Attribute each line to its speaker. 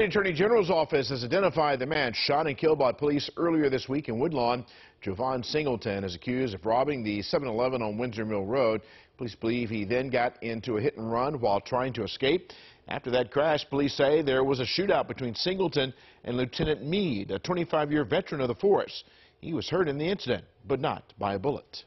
Speaker 1: The Attorney General's office has identified the man shot and killed by police earlier this week in Woodlawn. Jovan Singleton is accused of robbing the 7-Eleven on Windsor Mill Road. Police believe he then got into a hit and run while trying to escape. After that crash, police say there was a shootout between Singleton and Lieutenant Meade, a 25-year veteran of the force. He was hurt in the incident, but not by a bullet.